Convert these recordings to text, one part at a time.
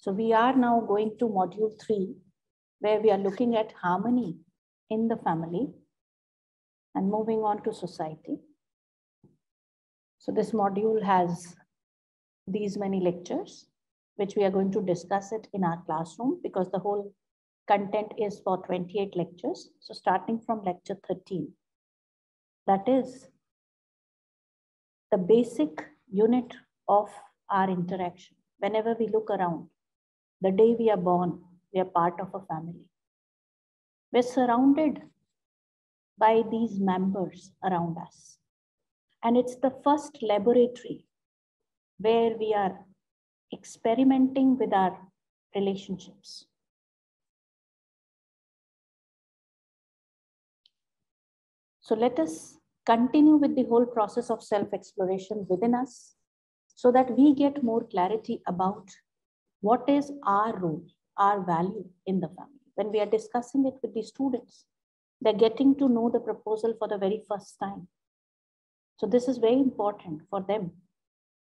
So we are now going to module three, where we are looking at harmony in the family and moving on to society. So this module has these many lectures, which we are going to discuss it in our classroom because the whole content is for 28 lectures. So starting from lecture 13, that is the basic unit of our interaction. Whenever we look around, the day we are born, we are part of a family. We're surrounded by these members around us. And it's the first laboratory where we are experimenting with our relationships. So let us continue with the whole process of self-exploration within us so that we get more clarity about what is our role, our value in the family. When we are discussing it with the students, they're getting to know the proposal for the very first time. So this is very important for them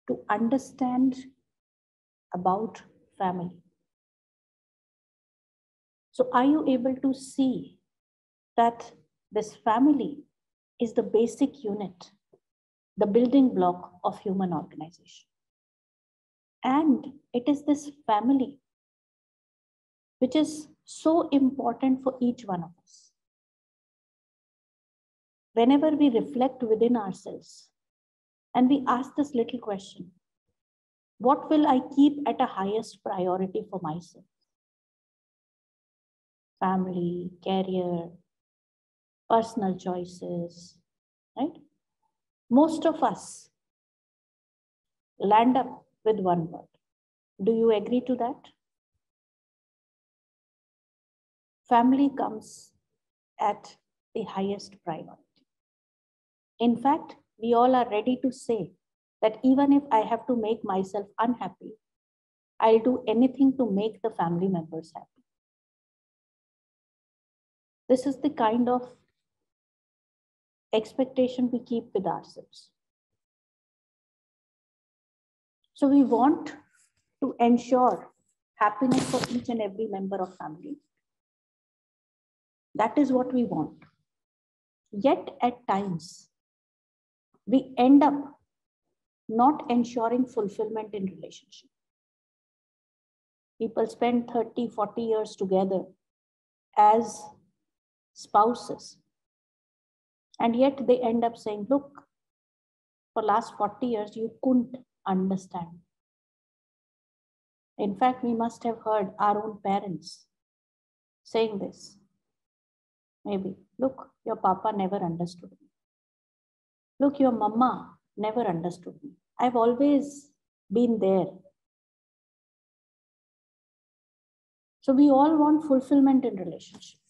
to understand about family. So are you able to see that this family is the basic unit, the building block of human organization? And it is this family which is so important for each one of us. Whenever we reflect within ourselves and we ask this little question, what will I keep at a highest priority for myself? Family, career, personal choices, right? Most of us land up with one word. Do you agree to that? Family comes at the highest priority. In fact, we all are ready to say that even if I have to make myself unhappy, I'll do anything to make the family members happy. This is the kind of expectation we keep with ourselves. So we want to ensure happiness for each and every member of family. That is what we want. Yet at times, we end up not ensuring fulfillment in relationship. People spend 30, 40 years together as spouses. And yet they end up saying, look, for last 40 years, you couldn't understand. In fact, we must have heard our own parents saying this. Maybe, look, your papa never understood me. Look, your mama never understood me. I've always been there. So we all want fulfillment in relationships.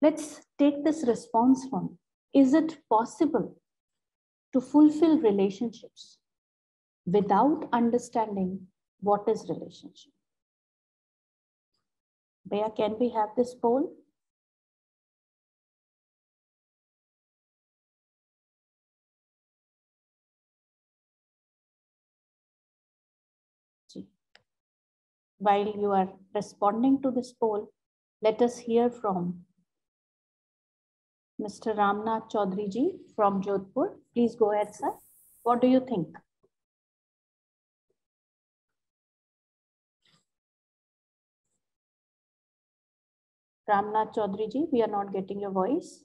Let's take this response from, is it possible to fulfill relationships without understanding what is relationship. Bea, can we have this poll? While you are responding to this poll, let us hear from Mr. Ramnath Chaudhary ji from Jodhpur. Please go ahead, sir. What do you think? Ramnath Chaudhary ji, we are not getting your voice.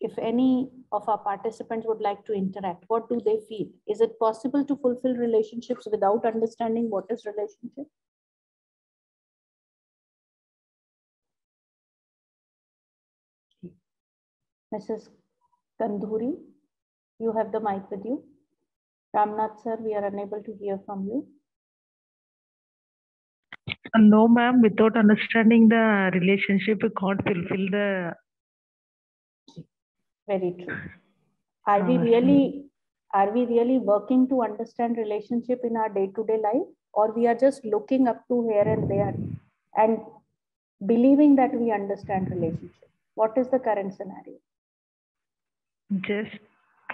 If any of our participants would like to interact, what do they feel? Is it possible to fulfill relationships without understanding what is relationship? Mrs. Kandhuri, you have the mic with you. Ramnath sir, we are unable to hear from you. No, ma'am, without understanding the relationship, we can't fulfill the. Very true. Are we really, are we really working to understand relationship in our day-to-day life? Or we are just looking up to here and there and believing that we understand relationship? What is the current scenario? Just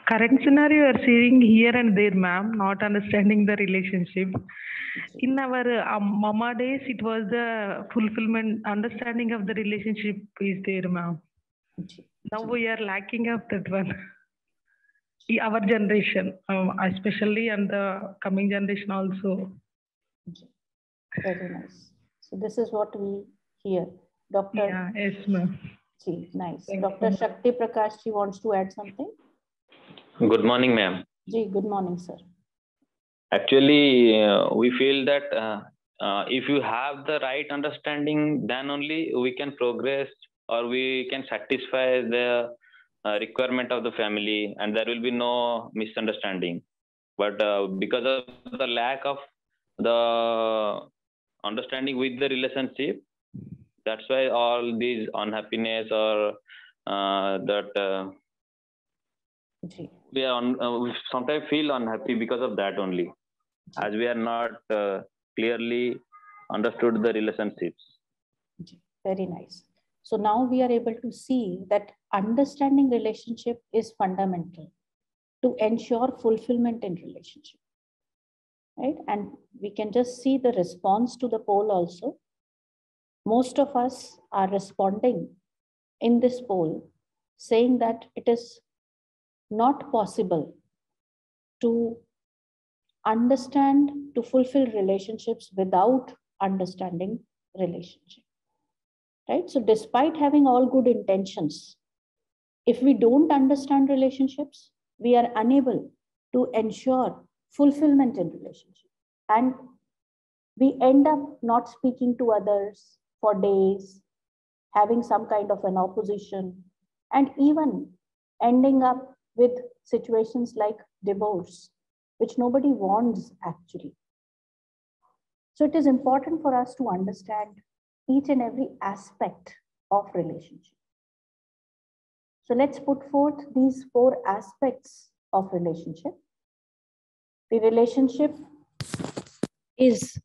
current scenario you are seeing here and there, ma'am, not understanding the relationship. In our um, mama days, it was the fulfillment, understanding of the relationship is there, ma'am. Now we are lacking of that one. Our generation, um, especially and the coming generation also. Very nice. So this is what we hear. Dr. Yeah, yes, ma'am. Ji, nice. Dr. Shakti Prakash, she wants to add something. Good morning, ma'am. Ji, good morning, sir. Actually, uh, we feel that uh, uh, if you have the right understanding, then only we can progress or we can satisfy the uh, requirement of the family, and there will be no misunderstanding. But uh, because of the lack of the understanding with the relationship, that's why all these unhappiness or uh, that we are on, uh, we sometimes feel unhappy because of that only. As we are not uh, clearly understood the relationships. Very nice. So now we are able to see that understanding relationship is fundamental to ensure fulfillment in relationship. Right? And we can just see the response to the poll also most of us are responding in this poll saying that it is not possible to understand, to fulfill relationships without understanding relationship. Right? So despite having all good intentions, if we don't understand relationships, we are unable to ensure fulfillment in relationship. And we end up not speaking to others for days, having some kind of an opposition, and even ending up with situations like divorce, which nobody wants actually. So it is important for us to understand each and every aspect of relationship. So let's put forth these four aspects of relationship. The relationship is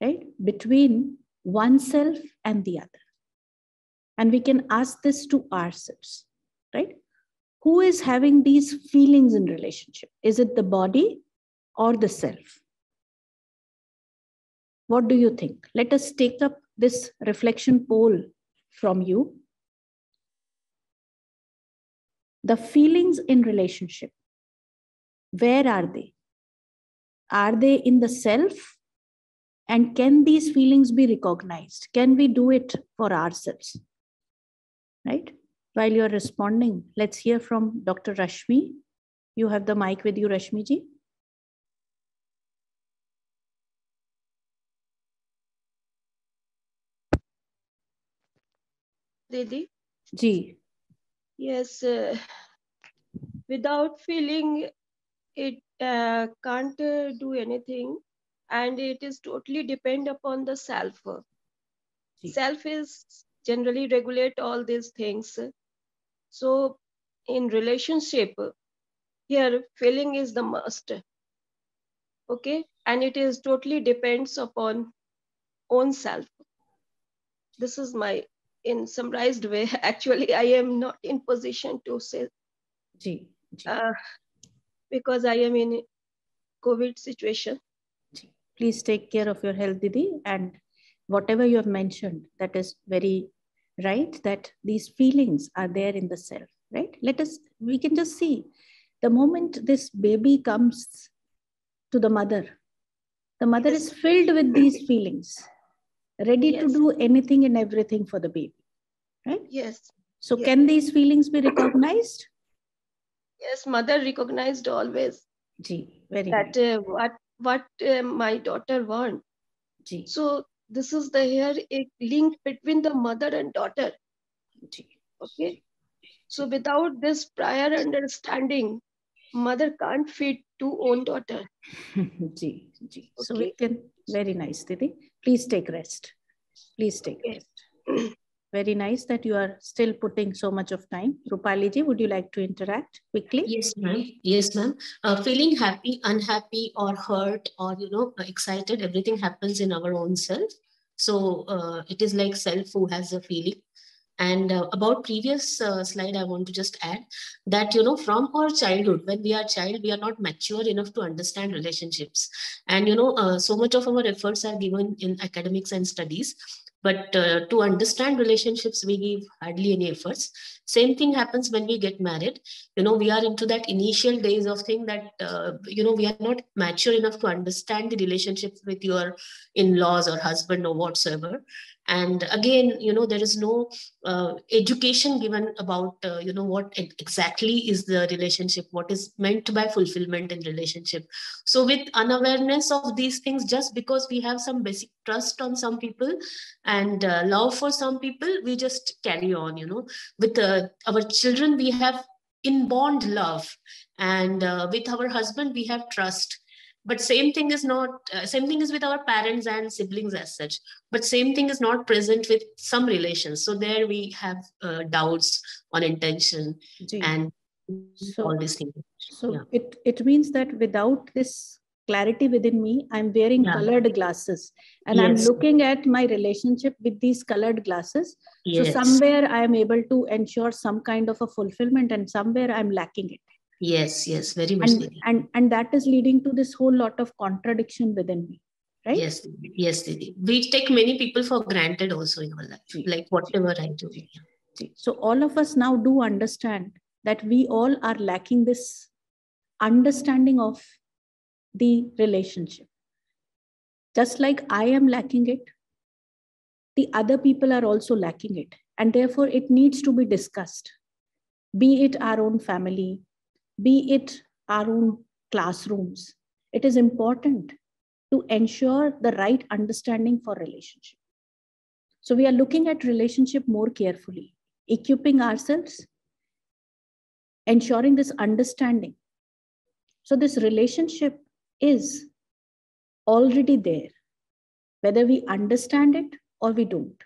right between oneself and the other. And we can ask this to ourselves right? Who is having these feelings in relationship? Is it the body or the self? What do you think? Let us take up this reflection poll from you. The feelings in relationship, where are they? Are they in the self? And can these feelings be recognized? Can we do it for ourselves? Right? While you're responding, let's hear from Dr. Rashmi. You have the mic with you, Rashmi ji. Didi? Ji. Yes, uh, without feeling, it uh, can't uh, do anything and it is totally depend upon the self. Ji. Self is generally regulate all these things so in relationship, here feeling is the must. Okay, and it is totally depends upon own self. This is my in summarized way. Actually, I am not in position to say. Ji, ji. Uh, because I am in COVID situation. Please take care of your health, Didi, and whatever you have mentioned, that is very right? That these feelings are there in the self, right? Let us, we can just see the moment this baby comes to the mother, the mother yes. is filled with these feelings, ready yes. to do anything and everything for the baby, right? Yes. So, yes. can these feelings be recognized? Yes, mother recognized always. Gee, very that uh, what what uh, my daughter want. So this is the here a link between the mother and daughter okay so without this prior understanding mother can't feed to own daughter ji, ji. Okay. so we can very nice didi please take rest please take okay. rest very nice that you are still putting so much of time. Rupali ji, would you like to interact quickly? Yes, ma'am. Yes, ma'am. Uh, feeling happy, unhappy, or hurt, or you know, excited, everything happens in our own self. So uh, it is like self who has a feeling. And uh, about previous uh, slide, I want to just add that, you know, from our childhood, when we are child, we are not mature enough to understand relationships. And, you know, uh, so much of our efforts are given in academics and studies. But uh, to understand relationships, we give hardly any efforts. Same thing happens when we get married. You know, we are into that initial days of thing that, uh, you know, we are not mature enough to understand the relationship with your in-laws or husband or whatsoever and again you know there is no uh, education given about uh, you know what exactly is the relationship what is meant by fulfillment in relationship. So with unawareness of these things just because we have some basic trust on some people and uh, love for some people we just carry on you know. With uh, our children we have inborn love and uh, with our husband we have trust but same thing is not uh, same thing is with our parents and siblings as such but same thing is not present with some relations so there we have uh, doubts on intention Gee. and so, all these things so yeah. it it means that without this clarity within me i'm wearing yeah. colored glasses and yes. i'm looking at my relationship with these colored glasses yes. so somewhere i am able to ensure some kind of a fulfillment and somewhere i'm lacking it yes yes very much and, and and that is leading to this whole lot of contradiction within me right? Yes yes Didi. we take many people for granted also in our life like whatever i do. So all of us now do understand that we all are lacking this understanding of the relationship. Just like i am lacking it the other people are also lacking it. And therefore it needs to be discussed be it our own family be it our own classrooms, it is important to ensure the right understanding for relationship. So we are looking at relationship more carefully, equipping ourselves, ensuring this understanding. So this relationship is already there, whether we understand it or we don't.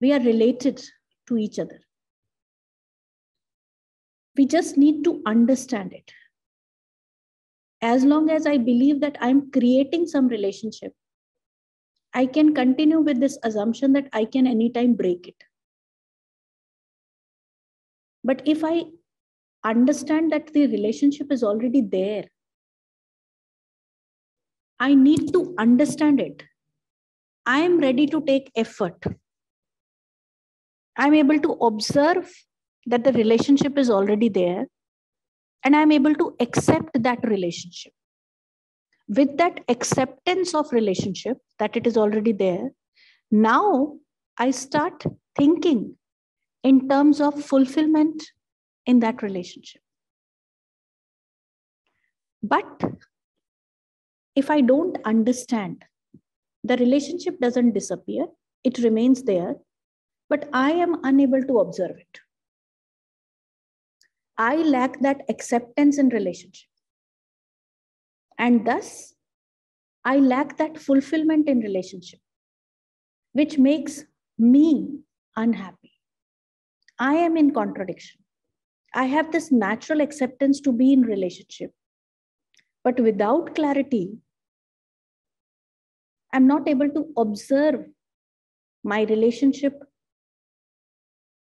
We are related to each other. We just need to understand it. As long as I believe that I'm creating some relationship, I can continue with this assumption that I can anytime break it. But if I understand that the relationship is already there, I need to understand it. I am ready to take effort. I'm able to observe that the relationship is already there and i'm able to accept that relationship. With that acceptance of relationship that it is already there now i start thinking in terms of fulfillment in that relationship. But if i don't understand the relationship doesn't disappear it remains there but i am unable to observe it I lack that acceptance in relationship. And thus, I lack that fulfillment in relationship, which makes me unhappy. I am in contradiction. I have this natural acceptance to be in relationship. But without clarity, I'm not able to observe my relationship,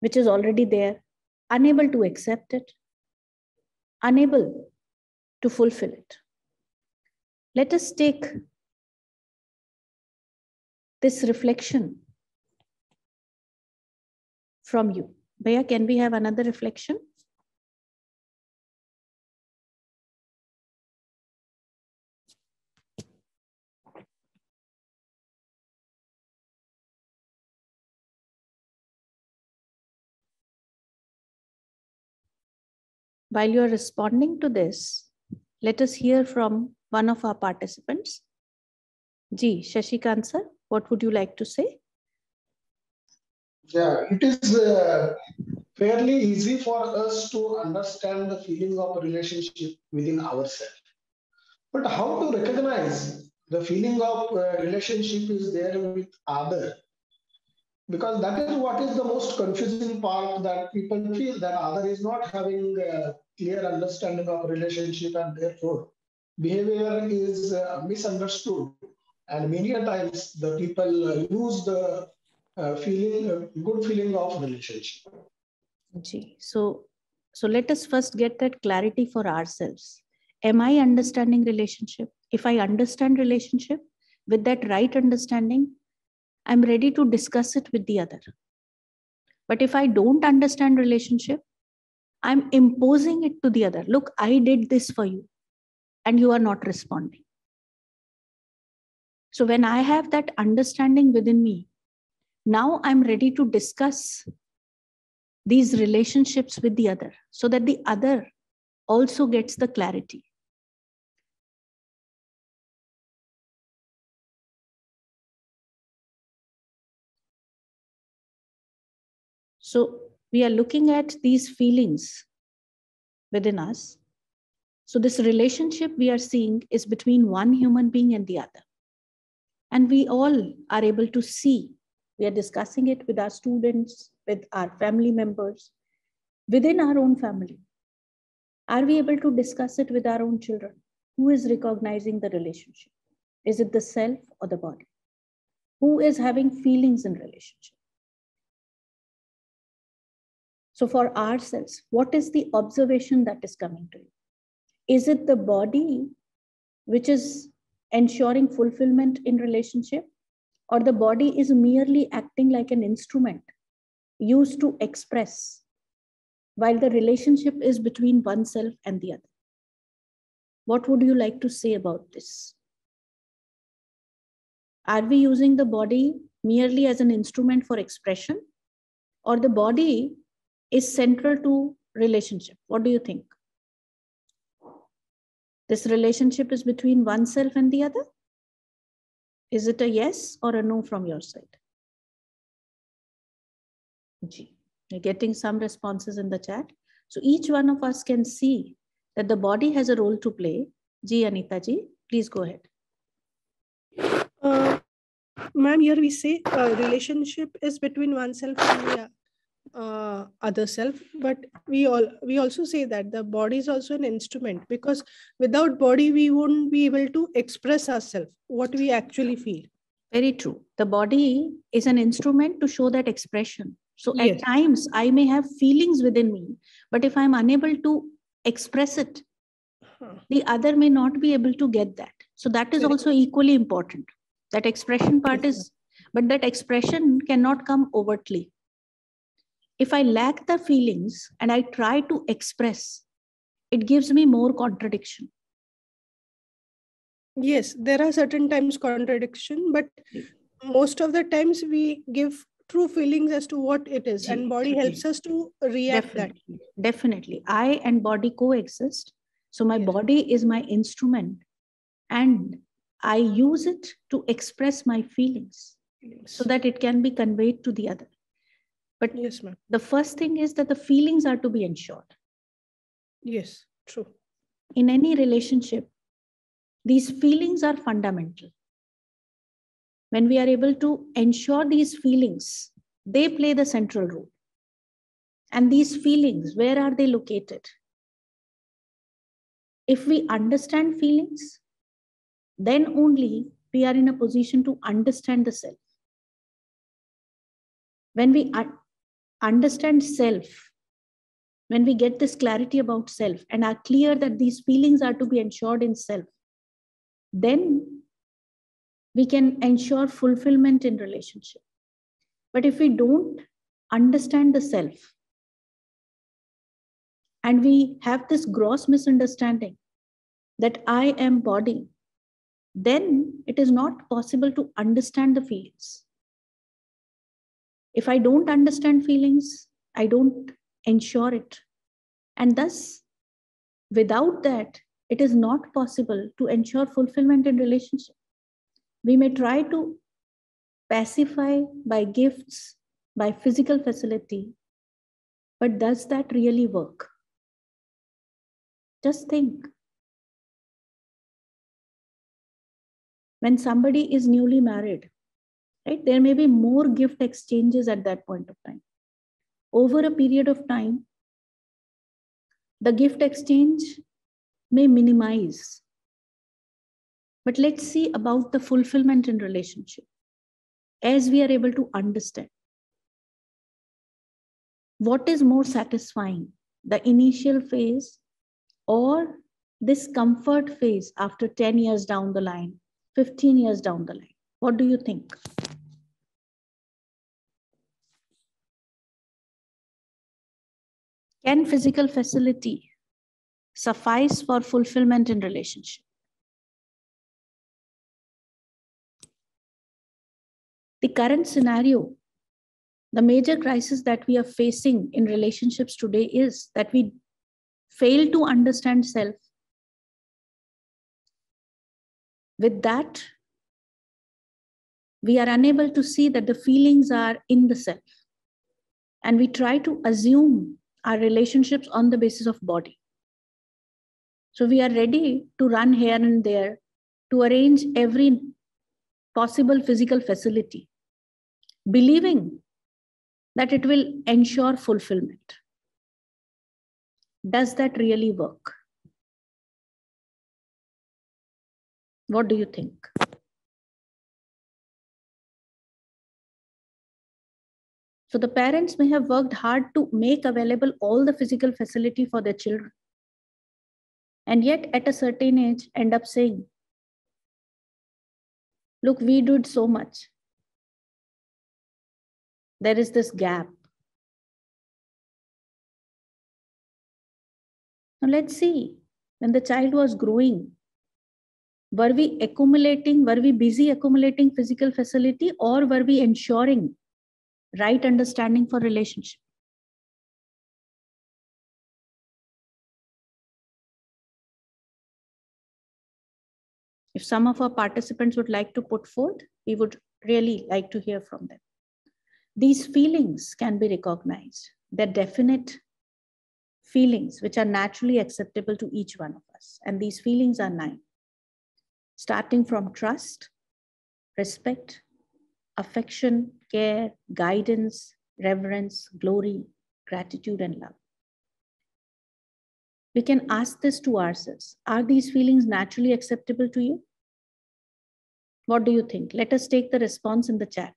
which is already there, unable to accept it, unable to fulfill it. Let us take this reflection from you. Bhaiya, can we have another reflection? While you're responding to this, let us hear from one of our participants. Ji, Shashikant sir, what would you like to say? Yeah, it is uh, fairly easy for us to understand the feeling of a relationship within ourselves. But how to recognize the feeling of uh, relationship is there with other because that is what is the most confusing part that people feel that other is not having a clear understanding of relationship and therefore behavior is uh, misunderstood and many times the people lose the uh, feeling, a good feeling of relationship. Gee. So, so let us first get that clarity for ourselves. Am I understanding relationship? If I understand relationship with that right understanding, I'm ready to discuss it with the other. But if I don't understand relationship, I'm imposing it to the other. Look, I did this for you, and you are not responding. So when I have that understanding within me, now I'm ready to discuss these relationships with the other so that the other also gets the clarity. So we are looking at these feelings within us. So this relationship we are seeing is between one human being and the other. And we all are able to see, we are discussing it with our students, with our family members, within our own family. Are we able to discuss it with our own children? Who is recognizing the relationship? Is it the self or the body? Who is having feelings in relationship? So for ourselves, what is the observation that is coming to you? Is it the body which is ensuring fulfillment in relationship or the body is merely acting like an instrument used to express while the relationship is between oneself and the other. What would you like to say about this? Are we using the body merely as an instrument for expression? Or the body is central to relationship? What do you think? This relationship is between oneself and the other? Is it a yes or a no from your side? G. You're getting some responses in the chat. So each one of us can see that the body has a role to play. Ji, Anita ji, please go ahead. Uh, Ma'am, here we say uh, relationship is between oneself and the uh, other self, but we all we also say that the body is also an instrument because without body we wouldn't be able to express ourselves what we actually feel. Very true. The body is an instrument to show that expression. So Yes. at times I may have feelings within me, but if I'm unable to express it, Huh. the other may not be able to get that. So that is also equally important. That expression part is, but that expression cannot come overtly. If I lack the feelings and I try to express, it gives me more contradiction. Yes, there are certain times contradiction, but most of the times we give true feelings as to what it is, and body helps us to react that. Definitely. Definitely. I and body coexist. So my Yes. body is my instrument and I use it to express my feelings so that it can be conveyed to the other. But Yes, ma'am. the first thing is that the feelings are to be ensured. Yes, true. In any relationship, these feelings are fundamental. When we are able to ensure these feelings, they play the central role. And these feelings, where are they located? If we understand feelings, then only we are in a position to understand the self. When we understand self, when we get this clarity about self and are clear that these feelings are to be ensured in self, then we can ensure fulfillment in relationship. But if we don't understand the self, and we have this gross misunderstanding that I am body, then it is not possible to understand the feelings. If I don't understand feelings, I don't ensure it. And thus, without that, it is not possible to ensure fulfillment in relationship. We may try to pacify by gifts, by physical facility, but does that really work? Just think. When somebody is newly married, right, there may be more gift exchanges at that point of time. Over a period of time, the gift exchange may minimize. But let's see about the fulfillment in relationship. as we are able to understand. What is more satisfying, the initial phase or this comfort phase after 10 years down the line, 15 years down the line? What do you think? Can physical facility suffice for fulfillment in relationship? The current scenario, the major crisis that we are facing in relationships today is that we fail to understand self. With that, we are unable to see that the feelings are in the self. And we try to assume our relationships on the basis of body. So we are ready to run here and there to arrange every possible physical facility, believing that it will ensure fulfillment. Does that really work? What do you think? So the parents may have worked hard to make available all the physical facility for their children. And yet at a certain age, end up saying, look, we did so much. There is this gap. Now let's see, when the child was growing, were we accumulating, were we busy accumulating physical facility or were we ensuring right understanding for relationship. If some of our participants would like to put forth, we would really like to hear from them. These feelings can be recognized. They're definite feelings which are naturally acceptable to each one of us. And these feelings are nine, starting from trust, respect, affection, care, guidance, reverence, glory, gratitude, and love. We can ask this to ourselves Are these feelings naturally acceptable to you? What do you think? Let us take the response in the chat.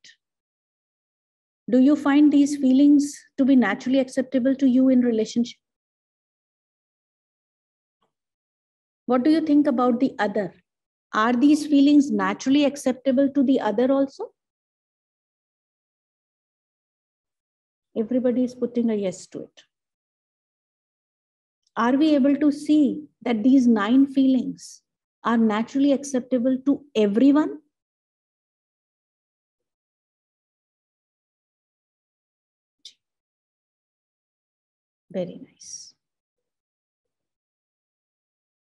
Do you find these feelings to be naturally acceptable to you in relationship? What do you think about the other? Are these feelings naturally acceptable to the other also? Everybody is putting a yes to it. Are we able to see that these nine feelings are naturally acceptable to everyone? Very nice.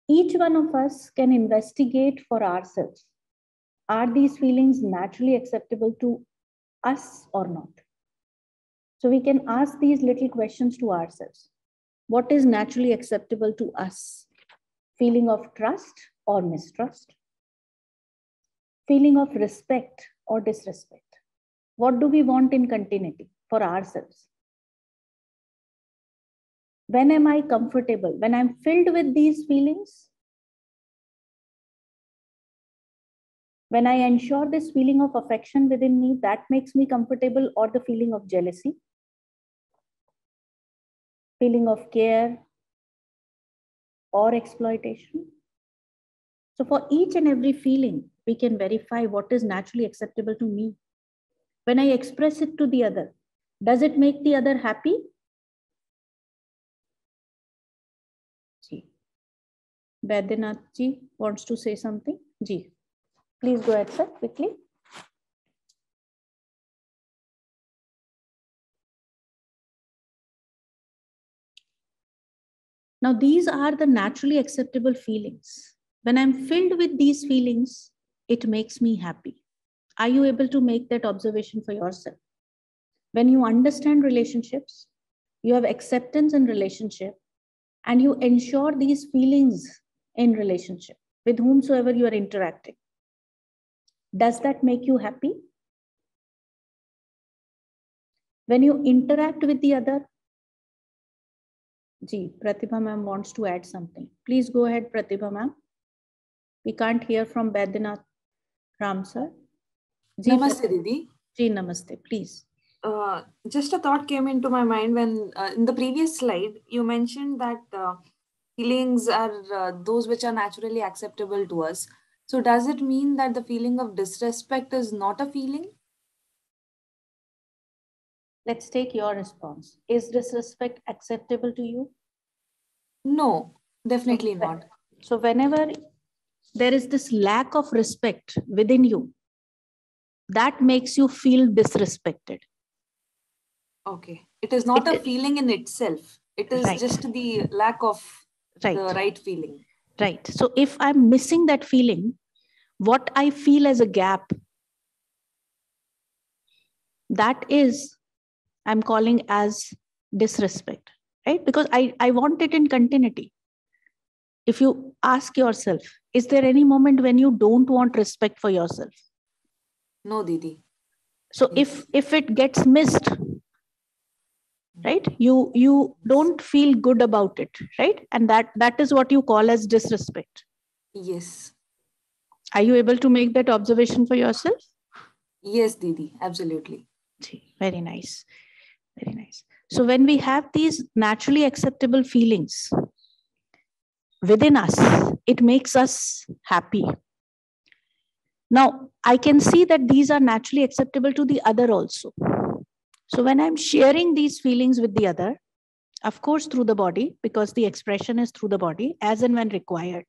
Each one of us can investigate for ourselves. Are these feelings naturally acceptable to us or not? So we can ask these little questions to ourselves. What is naturally acceptable to us? Feeling of trust or mistrust? Feeling of respect or disrespect? What do we want in continuity for ourselves? When am I comfortable? When I'm filled with these feelings? When I ensure this feeling of affection within me, that makes me comfortable, or the feeling of jealousy, feeling of care, or exploitation. So, for each and every feeling, we can verify what is naturally acceptable to me. When I express it to the other, does it make the other happy? Ji. Baidyanath ji wants to say something. Ji. Please go ahead, sir, quickly. Now, these are the naturally acceptable feelings. When I'm filled with these feelings, it makes me happy. Are you able to make that observation for yourself? When you understand relationships, you have acceptance in relationship, and you ensure these feelings in relationship with whomsoever you are interacting. Does that make you happy? When you interact with the other, Ji, Pratibha ma'am wants to add something. Please go ahead, Pratibha ma'am. We can't hear from Baidyanath Ram sir. Ji, Namaste, Didi. Ji, namaste, please. Uh, just a thought came into my mind when uh, in the previous slide you mentioned that uh, feelings are uh, those which are naturally acceptable to us. So does it mean that the feeling of disrespect is not a feeling? Let's take your response. Is disrespect acceptable to you? No, definitely not. So whenever there is this lack of respect within you, that makes you feel disrespected. Okay. It is not It- a feeling in itself. It is Right. just the lack of Right. the right feeling. Right. So if I'm missing that feeling, what I feel as a gap, that is, I'm calling as disrespect, right? Because I, I want it in continuity. If you ask yourself, is there any moment when you don't want respect for yourself? No, Didi. So if if it gets missed, right, you you don't feel good about it, right? And that that is what you call as disrespect. Yes. Are you able to make that observation for yourself? Yes, Didi. Absolutely. Very nice. Very nice. So when we have these naturally acceptable feelings within us, it makes us happy. Now, I can see that these are naturally acceptable to the other also. So when I'm sharing these feelings with the other, of course, through the body, because the expression is through the body, as and when required.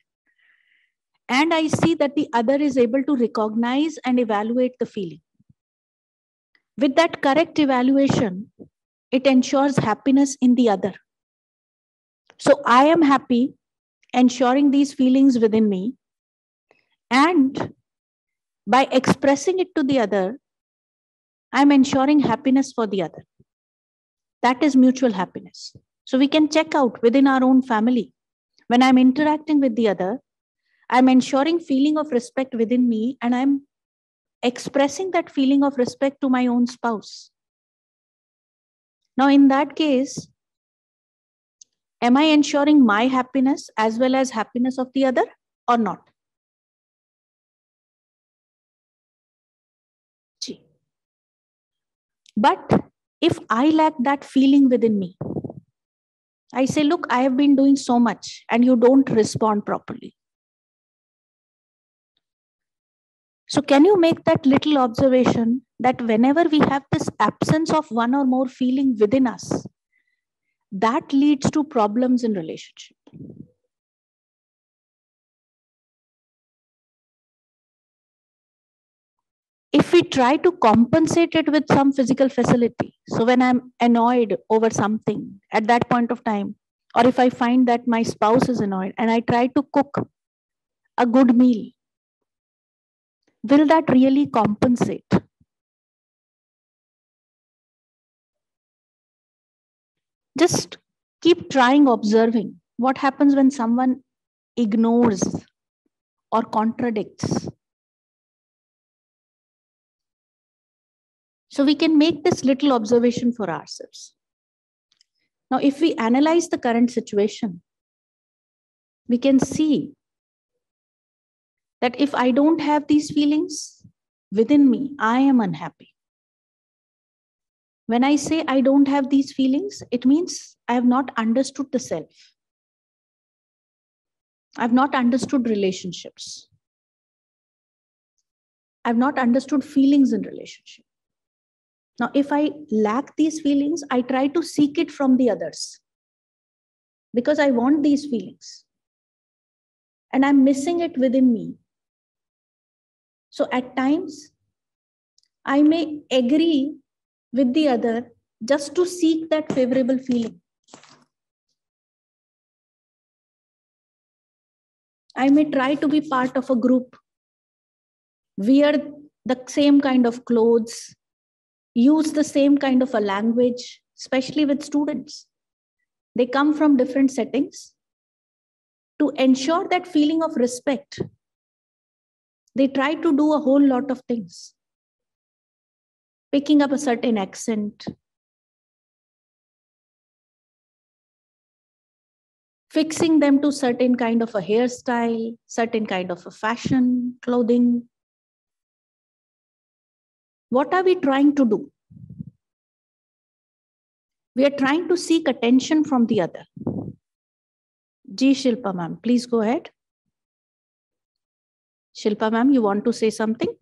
And I see that the other is able to recognize and evaluate the feeling with that correct evaluation, it ensures happiness in the other. So I am happy, ensuring these feelings within me. And by expressing it to the other, I'm ensuring happiness for the other. That is mutual happiness. So we can check out within our own family. When I'm interacting with the other, I'm ensuring feeling of respect within me and I'm expressing that feeling of respect to my own spouse. Now, in that case, am I ensuring my happiness as well as happiness of the other or not? But if I lack that feeling within me, I say, look, I have been doing so much and you don't respond properly. So, can you make that little observation that whenever we have this absence of one or more feeling within us, that leads to problems in relationship? If we try to compensate it with some physical facility, so when I'm annoyed over something at that point of time, or if I find that my spouse is annoyed and I try to cook a good meal, will that really compensate? Just keep trying observing what happens when someone ignores or contradicts. So we can make this little observation for ourselves. Now, if we analyze the current situation, we can see that if I don't have these feelings within me, I am unhappy. When I say I don't have these feelings, it means I have not understood the self. I've not understood relationships. I've not understood feelings in relationship. Now, if I lack these feelings, I try to seek it from the others because I want these feelings and I'm missing it within me. So at times, I may agree with the other just to seek that favorable feeling. I may try to be part of a group, wear the same kind of clothes, use the same kind of a language, especially with students. They come from different settings. To ensure that feeling of respect, they try to do a whole lot of things. Picking up a certain accent, fixing them to certain kind of a hairstyle, certain kind of a fashion, clothing. What are we trying to do? We are trying to seek attention from the other. Ji Shilpa ma'am, please go ahead. Shilpa ma'am, you want to say something?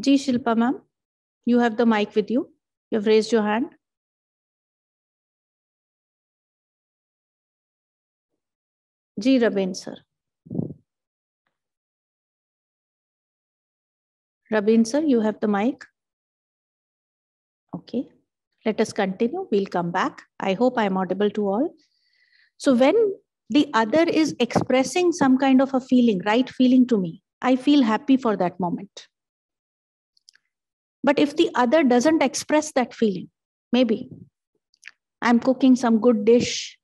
Ji Shilpa ma'am, you have the mic with you. You have raised your hand. Ji Rabin sir. Rabin sir, you have the mic. Okay, let us continue. We'll come back. I hope I'm audible to all. So when the other is expressing some kind of a feeling, right feeling to me, I feel happy for that moment. But if the other doesn't express that feeling, maybe I'm cooking some good dish,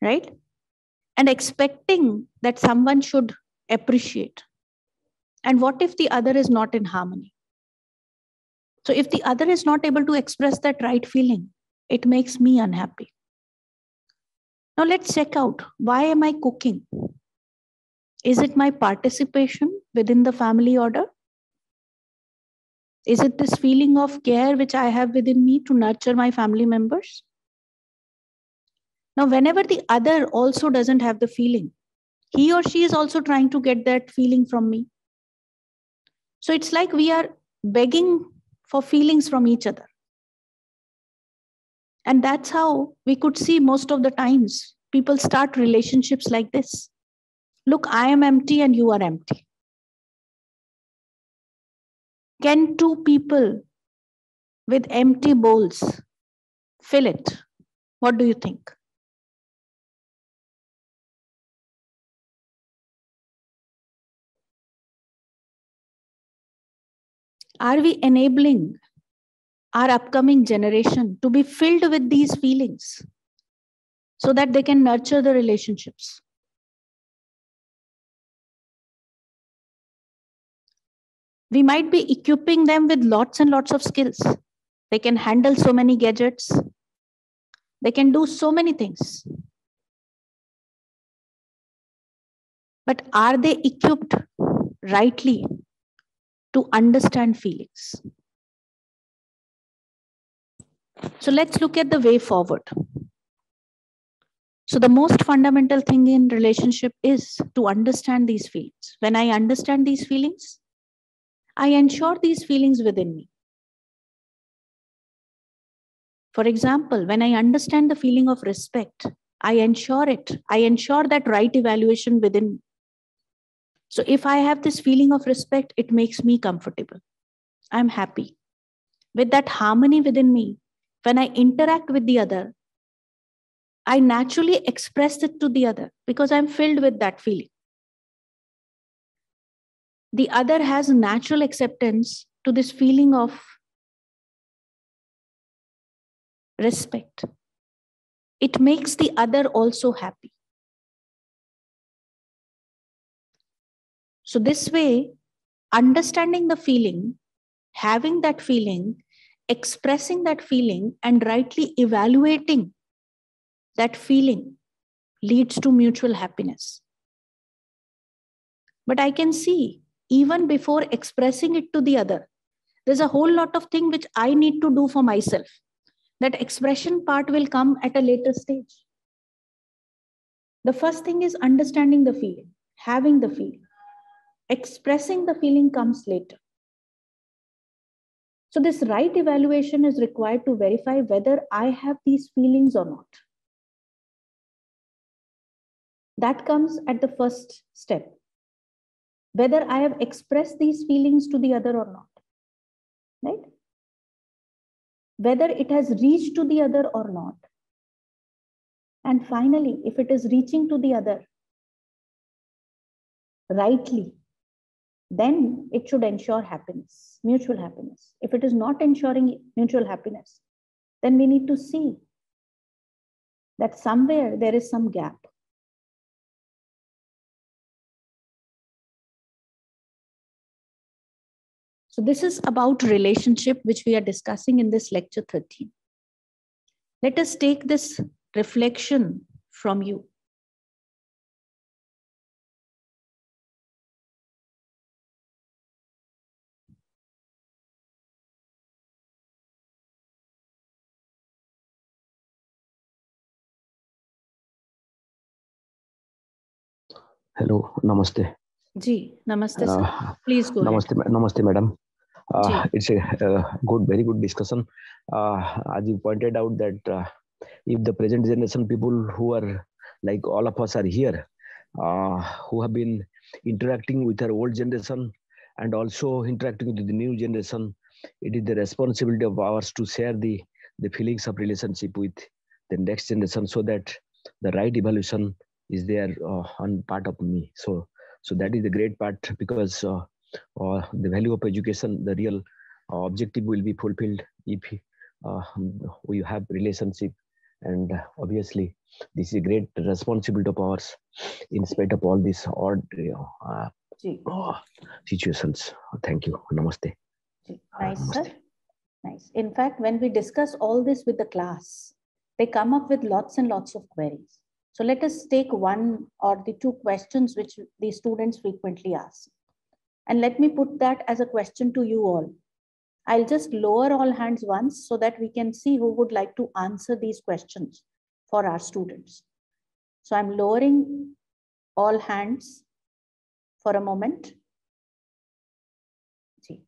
right? And expecting that someone should appreciate. And what if the other is not in harmony? So if the other is not able to express that right feeling, it makes me unhappy. Now let's check out why am I cooking? Is it my participation within the family order? Is it this feeling of care which I have within me to nurture my family members? Now, whenever the other also doesn't have the feeling, he or she is also trying to get that feeling from me. So it's like we are begging for feelings from each other. And that's how we could see most of the times people start relationships like this. Look, I am empty and you are empty. Can two people with empty bowls fill it? What do you think? Are we enabling our upcoming generation to be filled with these feelings so that they can nurture the relationships? we might be equipping them with lots and lots of skills. They can handle so many gadgets. They can do so many things. But are they equipped rightly to understand feelings? So let's look at the way forward. So the most fundamental thing in relationship is to understand these feelings. When I understand these feelings, I ensure these feelings within me. For example, when I understand the feeling of respect, I ensure it. I ensure that right evaluation within. So if I have this feeling of respect, it makes me comfortable. I'm happy. With that harmony within me, when I interact with the other, I naturally express it to the other because I'm filled with that feeling the other has natural acceptance to this feeling of respect. It makes the other also happy. So, this way, understanding the feeling, having that feeling, expressing that feeling, and rightly evaluating that feeling leads to mutual happiness. But I can see even before expressing it to the other there's a whole lot of thing which i need to do for myself. That expression part will come at a later stage. The first thing is understanding the feeling having the feeling expressing the feeling comes later so this right evaluation is required to verify whether i have these feelings or not that comes at the first step whether I have expressed these feelings to the other or not. Right? Whether it has reached to the other or not. And finally, if it is reaching to the other rightly, then it should ensure happiness, mutual happiness. If it is not ensuring mutual happiness, then we need to see that somewhere there is some gap. So this is about relationship, which we are discussing in this lecture 13. Let us take this reflection from you. Hello, namaste. Ji, namaste. Uh, Please go namaste. Namaste, madam. Uh, it's a uh, good, very good discussion. Uh, as you pointed out that uh, if the present generation people who are like all of us are here, uh, who have been interacting with our old generation and also interacting with the new generation, it is the responsibility of ours to share the, the feelings of relationship with the next generation so that the right evolution is there uh, on part of me. So, so that is the great part because uh, uh, the value of education, the real uh, objective will be fulfilled if uh, we have relationship. And obviously, this is a great responsibility of ours in spite of all these odd uh, situations. Thank you. Namaste. Nice, Namaste. sir. Nice. In fact, when we discuss all this with the class, they come up with lots and lots of queries. So let us take one or the two questions which the students frequently ask. And let me put that as a question to you all. I'll just lower all hands once so that we can see who would like to answer these questions for our students. So I'm lowering all hands for a moment. See,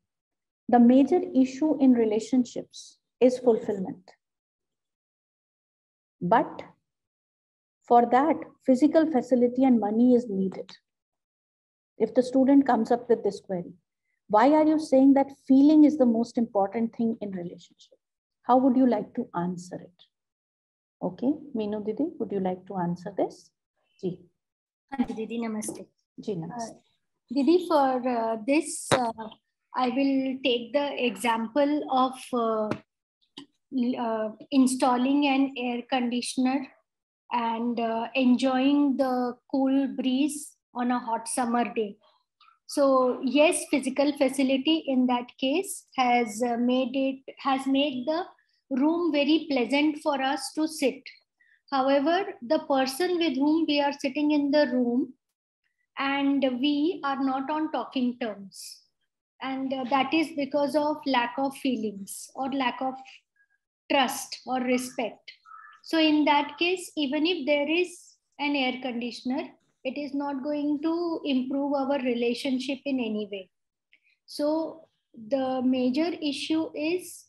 the major issue in relationships is fulfillment. But for that, physical facility and money is needed. If the student comes up with this query, why are you saying that feeling is the most important thing in relationship? How would you like to answer it? Okay, Meenu Didi, would you like to answer this? Ji. Didi, namaste. Ji, namaste. Uh, Didi, for uh, this, uh, I will take the example of uh, uh, installing an air conditioner and uh, enjoying the cool breeze on a hot summer day. So yes, physical facility in that case has uh, made it has made the room very pleasant for us to sit. However, the person with whom we are sitting in the room and we are not on talking terms. And uh, that is because of lack of feelings or lack of trust or respect. So in that case, even if there is an air conditioner, it is not going to improve our relationship in any way. So the major issue is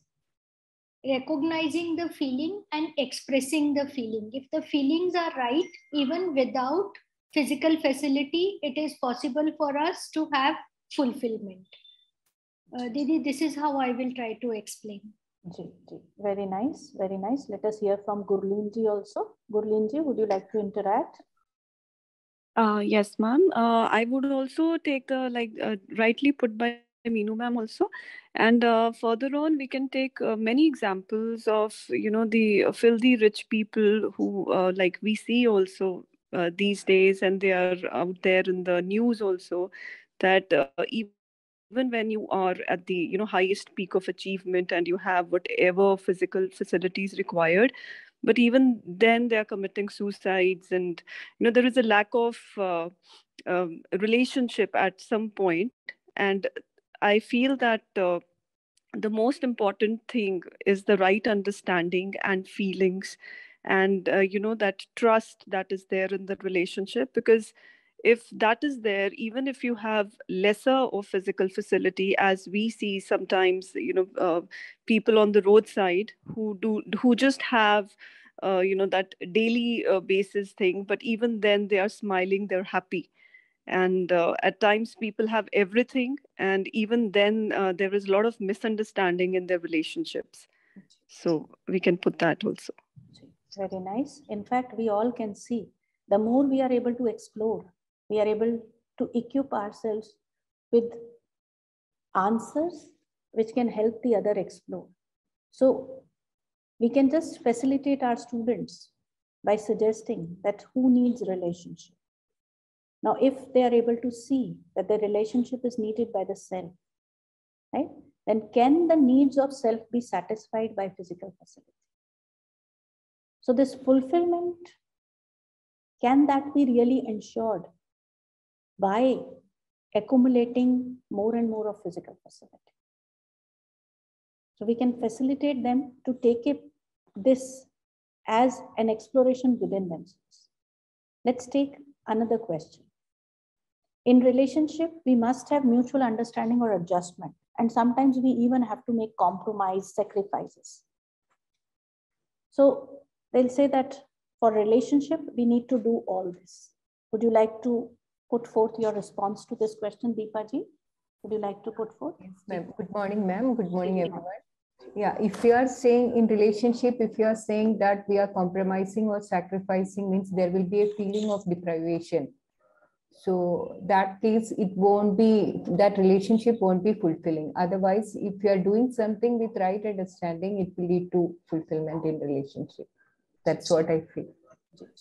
recognizing the feeling and expressing the feeling. If the feelings are right, even without physical facility, it is possible for us to have fulfillment. Uh, Didi, this is how I will try to explain. Very nice, very nice. Let us hear from Gurleen ji also. Gurleen ji, would you like to interact? Uh, yes, ma'am. Uh, I would also take the, like, uh, rightly put by Meenu ma'am also. And uh, further on, we can take uh, many examples of, you know, the filthy rich people who, uh, like, we see also uh, these days, and they are out there in the news also, that uh, even even when you are at the you know highest peak of achievement and you have whatever physical facilities required but even then they are committing suicides and you know there is a lack of uh, um, relationship at some point. And i feel that uh, the most important thing is the right understanding and feelings and uh, you know that trust that is there in the relationship because if that is there even if you have lesser or physical facility as we see sometimes you know uh, people on the roadside who do who just have uh, you know that daily uh, basis thing but even then they are smiling they're happy. And uh, at times people have everything and even then uh, there is a lot of misunderstanding in their relationships. So we can put that also. Very nice. In fact we all can see the more we are able to explore we are able to equip ourselves with answers which can help the other explore. So we can just facilitate our students by suggesting that who needs relationship. Now, if they are able to see that the relationship is needed by the self, right? Then can the needs of self be satisfied by physical facility? So this fulfillment, can that be really ensured by accumulating more and more of physical facility. So we can facilitate them to take it, this as an exploration within themselves. Let's take another question. In relationship, we must have mutual understanding or adjustment. And sometimes we even have to make compromise, sacrifices. So they'll say that for relationship, we need to do all this. Would you like to put forth your response to this question, Deepaji? Would you like to put forth? Yes, ma'am. Good morning, ma'am. Good morning, everyone. Yeah, if you are saying in relationship, if you are saying that we are compromising or sacrificing means there will be a feeling of deprivation. So that case, it won't be, that relationship won't be fulfilling. Otherwise, if you are doing something with right understanding, it will lead to fulfillment in relationship. That's what I feel.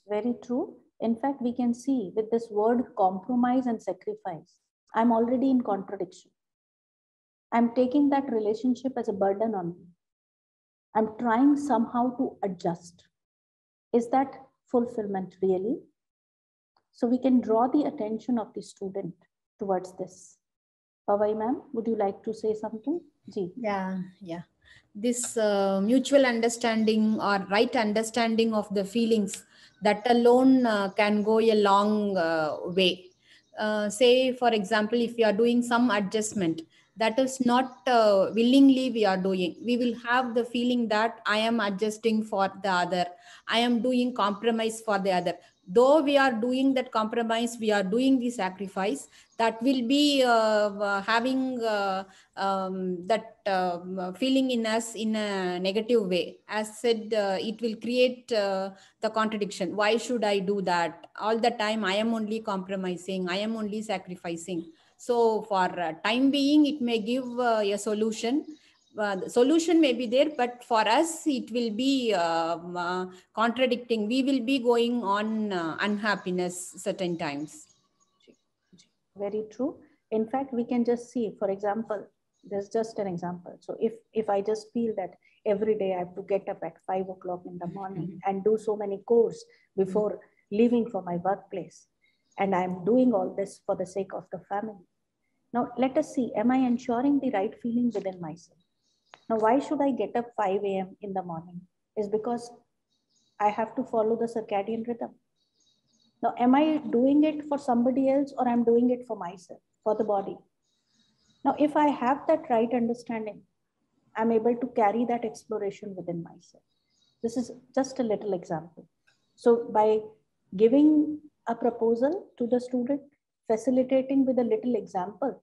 Very true. In fact, we can see with this word compromise and sacrifice, I'm already in contradiction. I'm taking that relationship as a burden on me. I'm trying somehow to adjust. Is that fulfillment really? So we can draw the attention of the student towards this. Pavai ma'am, would you like to say something? Ji. Yeah, yeah. This uh, mutual understanding or right understanding of the feelings that alone uh, can go a long uh, way. Uh, say, for example, if you are doing some adjustment, that is not uh, willingly we are doing. We will have the feeling that I am adjusting for the other. I am doing compromise for the other though we are doing that compromise, we are doing the sacrifice, that will be uh, uh having uh, um, that uh, feeling in us in a negative way. As said, it will create the contradiction. Why should I do that? All the time, I am only compromising, I am only sacrificing. So for time being, it may give a solution uh, solution may be there, but for us, it will be um, uh, contradicting. We will be going on uh, unhappiness certain times. Very true. In fact, we can just see, for example, there's just an example. So if, if I just feel that every day I have to get up at five o'clock in the morning mm -hmm. and do so many courses before mm -hmm. leaving for my workplace, and I'm doing all this for the sake of the family. Now, let us see, am I ensuring the right feeling within myself? Now, why should I get up 5 a.m. in the morning? Is because I have to follow the circadian rhythm. Now, am I doing it for somebody else or I'm doing it for myself, for the body? Now, if I have that right understanding, I'm able to carry that exploration within myself. This is just a little example. So by giving a proposal to the student, facilitating with a little example,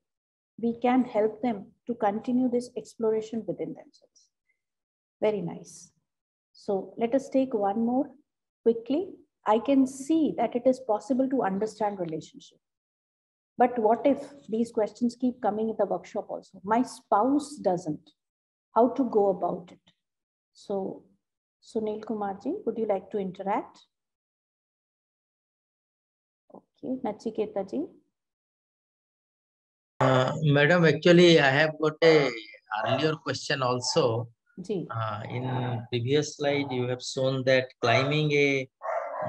we can help them to continue this exploration within themselves. Very nice. So let us take one more quickly. I can see that it is possible to understand relationship. But what if these questions keep coming in the workshop also? My spouse doesn't. How to go about it? So, Sunil Kumarji, would you like to interact? Okay, Nachiketa ji. Uh, madam, actually, I have got a earlier question also. Uh, in previous slide, you have shown that climbing a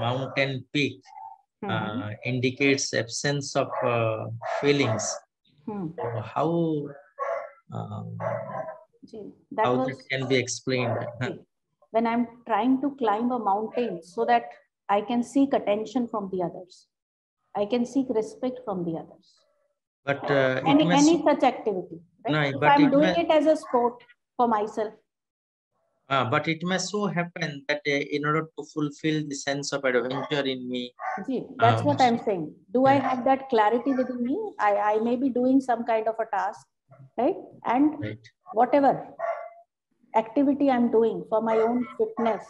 mountain peak mm -hmm. uh, indicates absence of uh, feelings. Hmm. So how um, that how was, that can be explained? When I'm trying to climb a mountain so that I can seek attention from the others, I can seek respect from the others but uh, any any such activity right? no, if i'm doing may, it as a sport for myself uh, but it may so happen that uh, in order to fulfill the sense of adventure in me See, that's um, what i'm saying do yeah. i have that clarity within me i i may be doing some kind of a task right and right. whatever activity i'm doing for my own fitness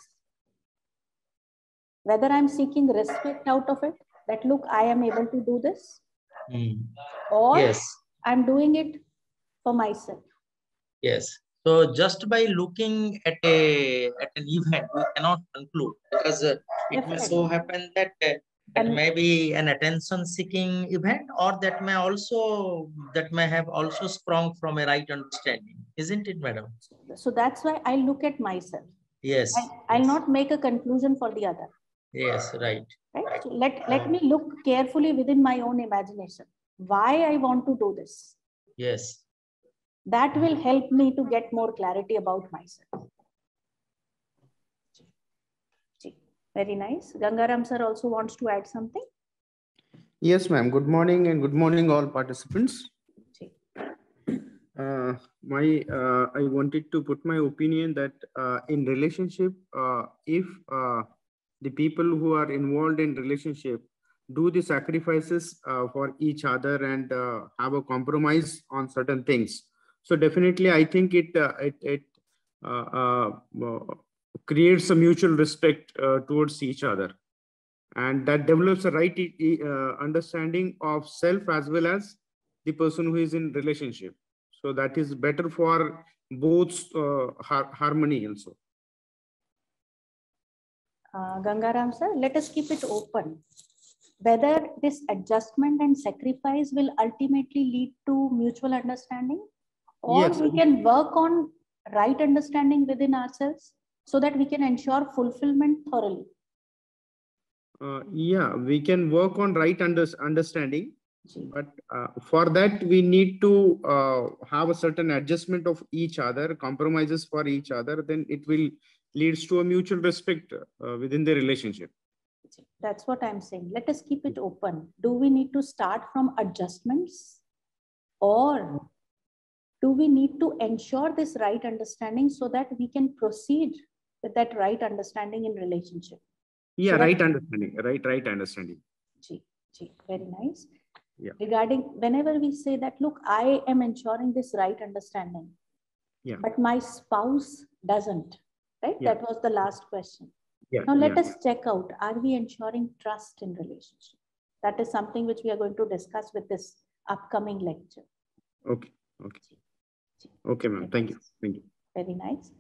whether i'm seeking respect out of it that look i am able to do this Mm. Or yes. I'm doing it for myself. Yes. So just by looking at a at an event, we cannot conclude because uh, it Definitely. may so happen that uh, that may be an attention-seeking event, or that may also that may have also sprung from a right understanding, isn't it, madam? So that's why I look at myself. Yes. I, I'll not make a conclusion for the other. Yes, right. Right. So let, let me look carefully within my own imagination. Why I want to do this. Yes. That will help me to get more clarity about myself. Very nice. Gangaram sir also wants to add something. Yes, ma'am. Good morning and good morning, all participants. Uh, my uh, I wanted to put my opinion that uh, in relationship, uh, if uh, the people who are involved in relationship do the sacrifices uh, for each other and have a compromise on certain things, so definitely I think it it, it creates a mutual respect towards each other. And that develops a right uh, understanding of self as well as the person who is in relationship. So that is better for both uh, har harmony also. Uh, gangaram sir let us keep it open. Whether this adjustment and sacrifice will ultimately lead to mutual understanding or yes. we can work on right understanding within ourselves so that we can ensure fulfillment thoroughly uh, yeah, we can work on right under, understanding, but uh, for that we need to uh, have a certain adjustment of each other, compromises for each other. Then it will leads to a mutual respect uh, within the relationship. That's what I'm saying. Let us keep it open. Do we need to start from adjustments, or do we need to ensure this right understanding so that we can proceed with that right understanding in relationship? yeah so right understanding right right understanding. Ji, ji, very nice. Yeah. Regarding whenever we say that look i am ensuring this right understanding yeah. but my spouse doesn't right? Yeah. that was the last question. Yeah now let yeah. us check out are we ensuring trust in relationship? That is something which we are going to discuss with this upcoming lecture. Okay okay okay ma'am. Thank you. Thank you. Very nice